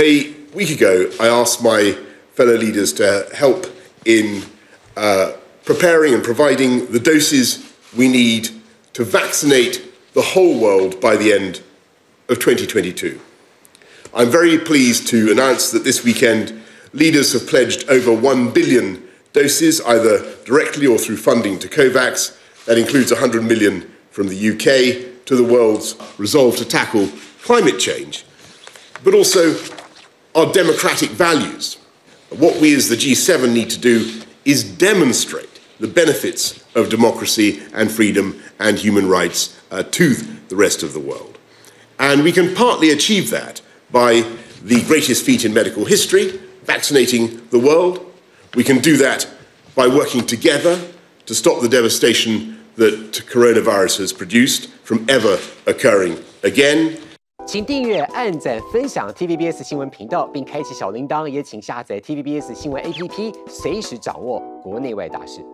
A week ago, I asked my fellow leaders to help in uh, preparing and providing the doses we need to vaccinate the whole world by the end of 2022. I'm very pleased to announce that this weekend leaders have pledged over 1 billion doses, either directly or through funding to COVAX. That includes 100 million from the UK to the world's resolve to tackle climate change, but also our democratic values. What we as the G7 need to do is demonstrate the benefits of democracy and freedom and human rights uh, to the rest of the world. And we can partly achieve that by the greatest feat in medical history, vaccinating the world. We can do that by working together to stop the devastation that coronavirus has produced from ever occurring again. 请订阅、按赞、分享 TVBS 新闻频道，并开启小铃铛。也请下载 TVBS 新闻 APP，随时掌握国内外大事。